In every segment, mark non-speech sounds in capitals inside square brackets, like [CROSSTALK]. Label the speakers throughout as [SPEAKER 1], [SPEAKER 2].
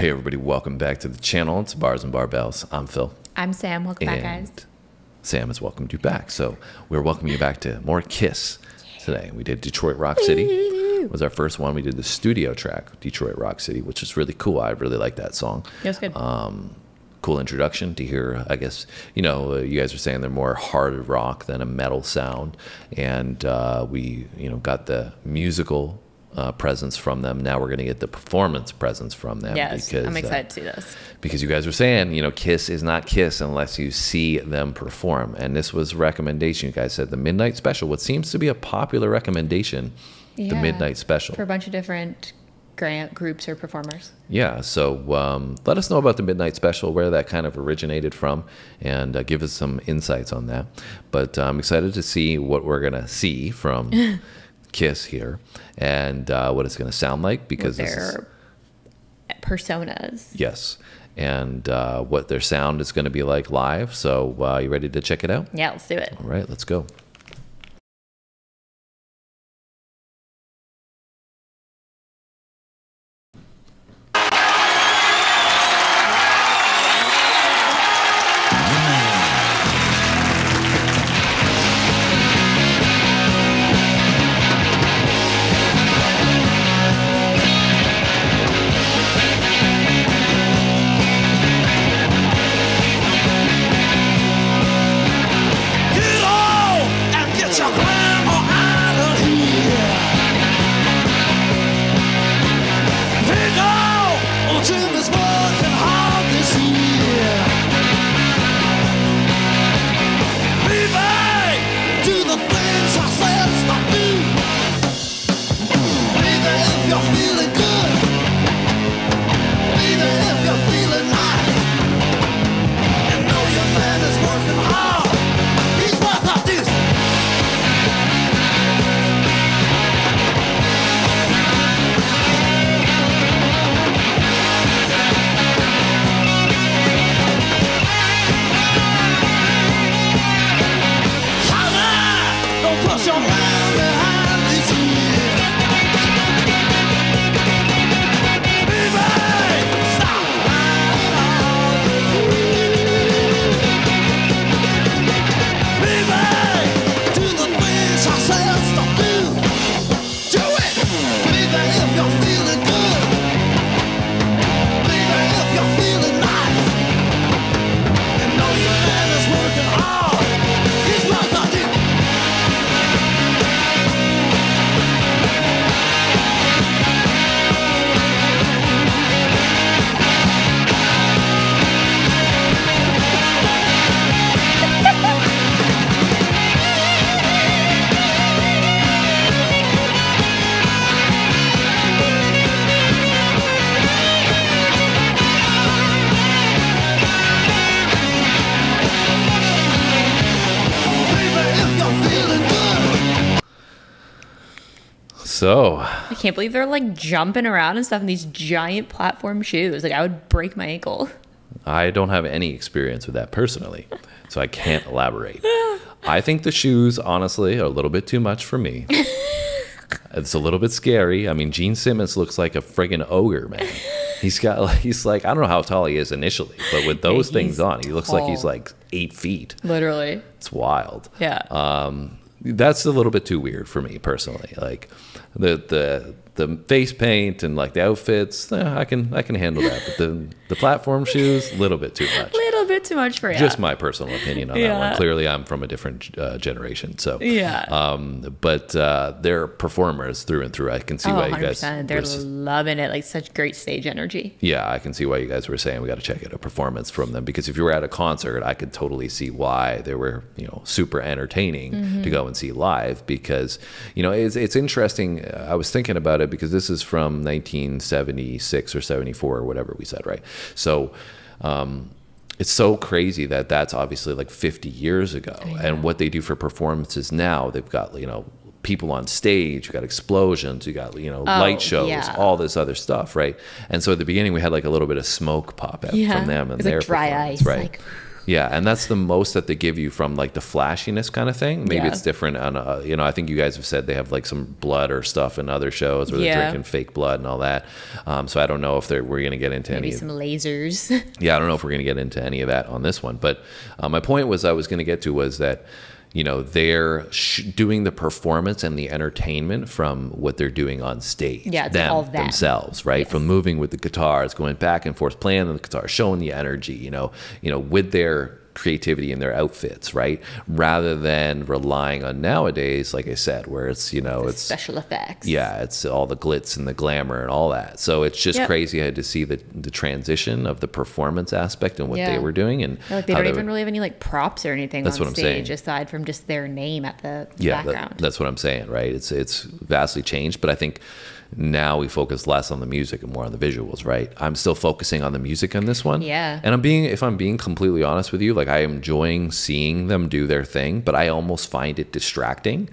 [SPEAKER 1] Hey everybody, welcome back to the channel. It's Bars and Barbells. I'm Phil.
[SPEAKER 2] I'm Sam. Welcome back, guys.
[SPEAKER 1] Sam has welcomed you back. So we're welcoming you back to more Kiss today. We did Detroit Rock City. It was our first one. We did the studio track, Detroit Rock City, which was really cool. I really like that song.
[SPEAKER 2] Was good.
[SPEAKER 1] Um, cool introduction to hear. I guess you know uh, you guys were saying they're more hard rock than a metal sound, and uh, we you know got the musical uh, presence from them. Now we're going to get the performance presence from them.
[SPEAKER 2] yes,
[SPEAKER 1] because,
[SPEAKER 2] I'm
[SPEAKER 1] uh,
[SPEAKER 2] excited to see this.
[SPEAKER 1] because you guys were saying, you know, Kiss is not Kiss unless you see them perform. And this was a recommendation. You guys said the Midnight Special, what seems to be a popular recommendation, the Midnight Special.
[SPEAKER 2] For a bunch of different grant groups or performers.
[SPEAKER 1] Yeah, so um, let us know about the Midnight Special, where that kind of originated from, and uh, give us some insights on that. But uh, I'm excited to see what we're going to see from [LAUGHS] Kiss here and uh, what it's going to sound like because
[SPEAKER 2] with
[SPEAKER 1] this is,
[SPEAKER 2] their personas.
[SPEAKER 1] yes, and uh, what their sound is going to be like live. So, uh, you ready to check it out?
[SPEAKER 2] Yeah, let's do it.
[SPEAKER 1] All right, let's go. So,
[SPEAKER 2] I can't believe they're like jumping around and stuff in these giant platform shoes. Like I would break my ankle.
[SPEAKER 1] I don't have any experience with that personally, so I can't elaborate. I think the shoes, honestly, are a little bit too much for me. [LAUGHS] it's a little bit scary. I mean, Gene Simmons looks like a friggin' ogre, man. He's got, like, [LAUGHS] he's like, I don't know how tall he is initially, but with those
[SPEAKER 2] he's
[SPEAKER 1] things on, he looks like he's like eight feet.
[SPEAKER 2] Literally.
[SPEAKER 1] It's wild.
[SPEAKER 2] Yeah.
[SPEAKER 1] Um, that's a little bit too weird for me personally. Like the the the face paint and like the outfits, eh, I can I can handle that. But the the platform shoes, a little bit too much.
[SPEAKER 2] Bit too much for you.
[SPEAKER 1] Just my personal opinion on that one. Clearly, I'm from a different uh, generation, so
[SPEAKER 2] Yeah.
[SPEAKER 1] Um, but uh, they're performers through and through. I can see
[SPEAKER 2] oh,
[SPEAKER 1] why you
[SPEAKER 2] 100%.
[SPEAKER 1] guys.
[SPEAKER 2] They're loving it. Like such great stage energy.
[SPEAKER 1] yeah, I can see why you guys were saying we got to check out a performance from them because if you were at a concert, I could totally see why they were, you know, super entertaining
[SPEAKER 2] Mm-hmm.
[SPEAKER 1] to go and see live because, you know, it's, it's interesting. I was thinking about it because this is from 1976 or 74 or whatever we said, right? So, um, it's so crazy that that's obviously like 50 years ago and what they do for performances now they've got you know people on stage, you got explosions, you got you know oh, light shows,
[SPEAKER 2] Oh, yeah.
[SPEAKER 1] all this other stuff, right? And so at the beginning we had like a little bit of smoke pop out
[SPEAKER 2] Yeah.
[SPEAKER 1] from them and
[SPEAKER 2] was like
[SPEAKER 1] their
[SPEAKER 2] dry ice,
[SPEAKER 1] right?
[SPEAKER 2] like-
[SPEAKER 1] Yeah, and that's the most that they give you from like the flashiness kind of thing. Maybe
[SPEAKER 2] Yeah.
[SPEAKER 1] it's different on, uh, you know, I think you guys have said they have like some blood or stuff in other shows where they're drinking fake blood and all that. Um, so I don't know if they're, we're going to get into
[SPEAKER 2] Maybe
[SPEAKER 1] any.
[SPEAKER 2] some lasers. [LAUGHS]
[SPEAKER 1] yeah, I don't know if we're going to get into any of that on this one. But uh, my point was I was going to get to was that, you know, they're sh- doing the performance and the entertainment from what they're doing on stage.
[SPEAKER 2] Yeah,
[SPEAKER 1] them, themselves, right?
[SPEAKER 2] Yes.
[SPEAKER 1] From moving with the guitars, going back and forth, playing the guitar, showing the energy, you know, you know, with their creativity in their outfits, right? Rather than relying on nowadays, like I said, where it's, you know, it's
[SPEAKER 2] special effects.
[SPEAKER 1] yeah, it's all the glitz and the glamour and all that. So it's just
[SPEAKER 2] Yep.
[SPEAKER 1] crazy I had to see the the transition of the performance aspect and what they were doing and
[SPEAKER 2] Like they don't
[SPEAKER 1] they
[SPEAKER 2] even really have any like props or anything
[SPEAKER 1] That's
[SPEAKER 2] on
[SPEAKER 1] what I'm saying.
[SPEAKER 2] stage aside from just their name at the
[SPEAKER 1] yeah, that- that's what I'm saying, right? It's it's vastly changed, but I think now we focus less on the music and more on the visuals, right? I'm still focusing on the music on this one.
[SPEAKER 2] Yeah.
[SPEAKER 1] And I'm being if I'm being completely honest with you, like I am enjoying seeing them do their thing, but I almost find it distracting.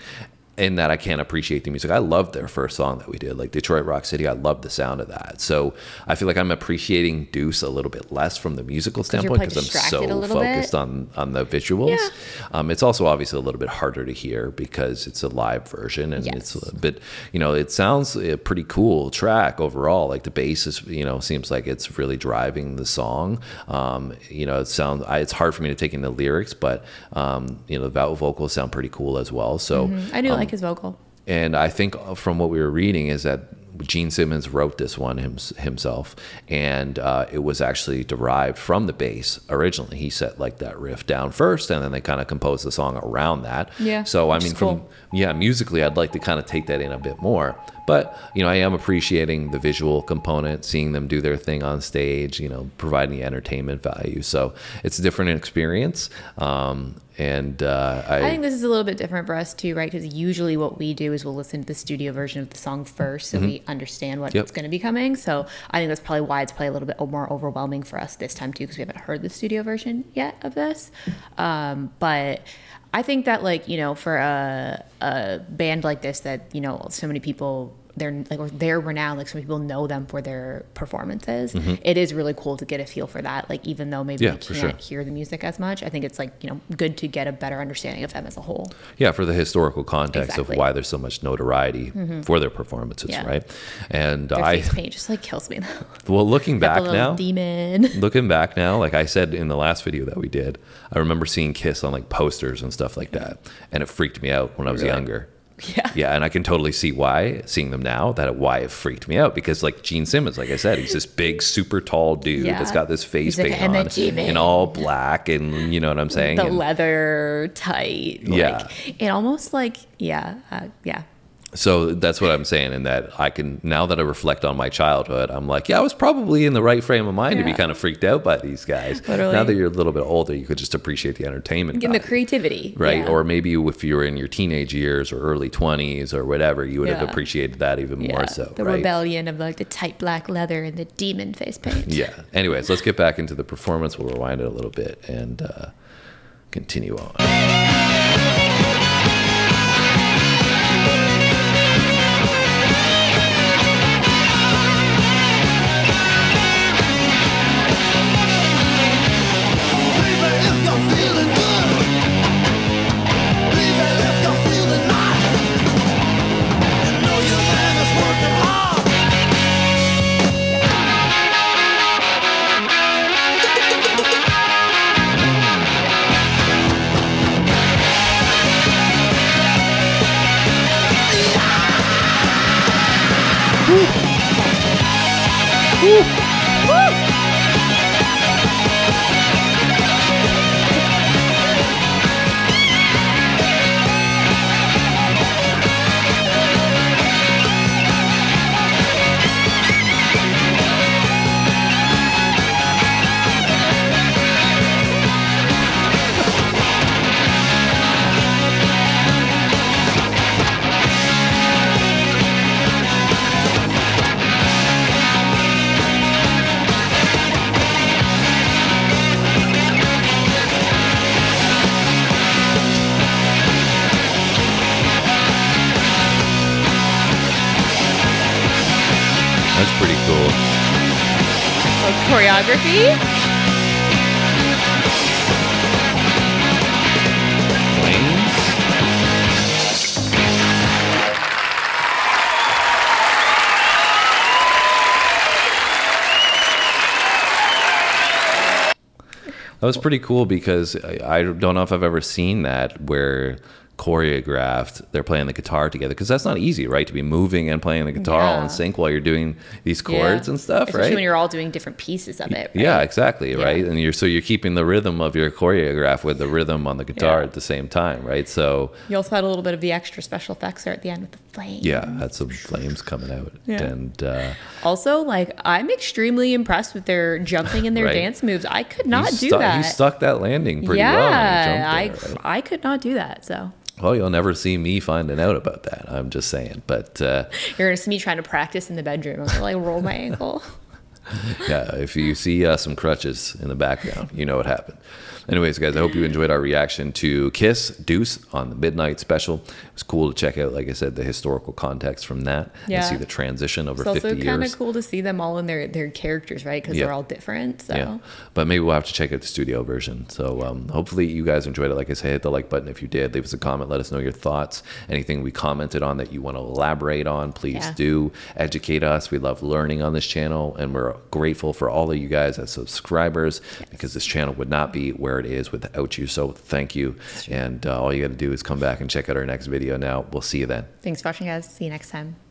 [SPEAKER 1] In that I can't appreciate the music. I loved their first song that we did, like Detroit Rock City. I loved the sound of that. So I feel like I'm appreciating Deuce a little bit less from the musical standpoint because I'm so
[SPEAKER 2] little bit.
[SPEAKER 1] focused on on the visuals.
[SPEAKER 2] Yeah.
[SPEAKER 1] Um, it's also obviously a little bit harder to hear because it's a live version and it's
[SPEAKER 2] Yes.
[SPEAKER 1] a bit, you know, it sounds a pretty cool track overall. Like the bass is, you know, seems like it's really driving the song. Um, you know, it sounds, I, it's hard for me to take in the lyrics, but, um, you know, the vo- vocals sound pretty cool as well. So,
[SPEAKER 2] I do
[SPEAKER 1] um,
[SPEAKER 2] his vocal.
[SPEAKER 1] and I think from what we were reading is that Gene Simmons wrote this one hims himself, and uh, it was actually derived from the bass originally. He set like that riff down first, and then they kind of composed the song around that.
[SPEAKER 2] Yeah,
[SPEAKER 1] So I mean,
[SPEAKER 2] is
[SPEAKER 1] from yeah, musically, I'd like to kind of take that in a bit more. But you know, I am appreciating the visual component, seeing them do their thing on stage. You know, providing the entertainment value. So it's a different experience. Um, and uh, I,
[SPEAKER 2] I think this is a little bit different for us too, right? Because usually what we do is we'll listen to the studio version of the song first, so we understand what
[SPEAKER 1] Mm-hmm. Yep.
[SPEAKER 2] going to be coming. So I think that's probably why it's probably a little bit more overwhelming for us this time too, because we haven't heard the studio version yet of this. Um, but I think that like you know, for a, a band like this, that you know, so many people they're like or they're renowned, like so many people know them for their performances. It is really cool to get a feel for that. Like even though maybe
[SPEAKER 1] Mm-hmm. Yeah,
[SPEAKER 2] we can't
[SPEAKER 1] sure.
[SPEAKER 2] hear the music as much, I think it's like you know good to get a better understanding of them as a whole.
[SPEAKER 1] Yeah, for the historical context
[SPEAKER 2] Exactly.
[SPEAKER 1] of why there's so much notoriety for their performances,
[SPEAKER 2] Yeah.
[SPEAKER 1] right? And
[SPEAKER 2] Their
[SPEAKER 1] I,
[SPEAKER 2] paint just like kills me. Though. [LAUGHS]
[SPEAKER 1] Well, looking back now,
[SPEAKER 2] demon. [LAUGHS]
[SPEAKER 1] looking back now, like I said in the last video that we did, I remember seeing Kiss on like posters and stuff like that, and it freaked me out when I was
[SPEAKER 2] Really?
[SPEAKER 1] younger. [LAUGHS]
[SPEAKER 2] Yeah.
[SPEAKER 1] Yeah, and I can totally see why, seeing them now, that why it freaked me out because, like Gene Simmons, like I said, he's this big, super tall dude
[SPEAKER 2] Yeah.
[SPEAKER 1] that's got this face
[SPEAKER 2] like,
[SPEAKER 1] paint
[SPEAKER 2] "And
[SPEAKER 1] on
[SPEAKER 2] G-Man."
[SPEAKER 1] in all black, and you know what I'm saying?
[SPEAKER 2] The
[SPEAKER 1] And-
[SPEAKER 2] leather tight.
[SPEAKER 1] Yeah.
[SPEAKER 2] Like, it almost like yeah, uh, yeah.
[SPEAKER 1] So that's what I'm saying, in that I can now that I reflect on my childhood, I'm like, yeah, I was probably in the right frame of mind to be kind of freaked out by these guys.
[SPEAKER 2] Literally.
[SPEAKER 1] Now that you're a little bit older, you could just appreciate the entertainment,
[SPEAKER 2] And the creativity.
[SPEAKER 1] right?
[SPEAKER 2] yeah.
[SPEAKER 1] Or maybe if you were in your teenage years or early 20s or whatever, you would have appreciated that even
[SPEAKER 2] yeah.
[SPEAKER 1] more so,
[SPEAKER 2] the
[SPEAKER 1] right?
[SPEAKER 2] rebellion of like the tight black leather and the demon face paint. [LAUGHS]
[SPEAKER 1] Yeah. Anyways, let's get back into the performance. We'll rewind it a little bit and uh, continue on.
[SPEAKER 3] Uh! Uh! Uh!
[SPEAKER 1] That's pretty cool.
[SPEAKER 2] Choreography? Flames?
[SPEAKER 1] That was pretty cool because I, I don't know if I've ever seen that where choreographed they're playing the guitar together because that's not easy right to be moving and playing the guitar all in sync while you're doing these chords
[SPEAKER 2] Yeah.
[SPEAKER 1] and stuff
[SPEAKER 2] Especially
[SPEAKER 1] right
[SPEAKER 2] when you're all doing different pieces of it. Right?
[SPEAKER 1] yeah exactly
[SPEAKER 2] Yeah.
[SPEAKER 1] right and you're so you're keeping the rhythm of your choreograph with the rhythm on the guitar
[SPEAKER 2] Yeah.
[SPEAKER 1] at the same time right so
[SPEAKER 2] You also had a little bit of the extra special effects there at the end with the flames.
[SPEAKER 1] yeah had some flames coming out
[SPEAKER 2] Yeah.
[SPEAKER 1] and uh
[SPEAKER 2] Also, like I'm extremely impressed with their jumping and their
[SPEAKER 1] Right.
[SPEAKER 2] dance moves. I could not
[SPEAKER 1] he
[SPEAKER 2] do
[SPEAKER 1] stu-
[SPEAKER 2] that.
[SPEAKER 1] he stuck that landing pretty
[SPEAKER 2] yeah,
[SPEAKER 1] well when he jumped there, right?
[SPEAKER 2] I I could not do that. So
[SPEAKER 1] well you'll never see me finding out about that i'm just saying but uh
[SPEAKER 2] you're gonna see me trying to practice in the bedroom. I'm gonna like roll my [LAUGHS] ankle. [LAUGHS]
[SPEAKER 1] yeah, if you see uh, some crutches in the background, you know what happened. Anyways, guys, I hope you enjoyed our reaction to Kiss Deuce on the Midnight Special. It was cool to check out, like I said, the historical context from that
[SPEAKER 2] Yeah.
[SPEAKER 1] and see the transition over
[SPEAKER 2] It's also kind of cool to see them all in their their characters, right? Because
[SPEAKER 1] Yeah.
[SPEAKER 2] they're all different. So
[SPEAKER 1] Yeah, but maybe we'll have to check out the studio version. So um, hopefully you guys enjoyed it. Like I said, hit the like button if you did. Leave us a comment. Let us know your thoughts. Anything we commented on that you want to elaborate on, please
[SPEAKER 2] Yeah.
[SPEAKER 1] do. Educate us. We love learning on this channel, and we're grateful for all of you guys as subscribers because this channel would not be where it is without you. So thank you. And uh, all you got to do is come back and check out our next video. Now we'll see you then.
[SPEAKER 2] thanks for watching, guys. See you next time.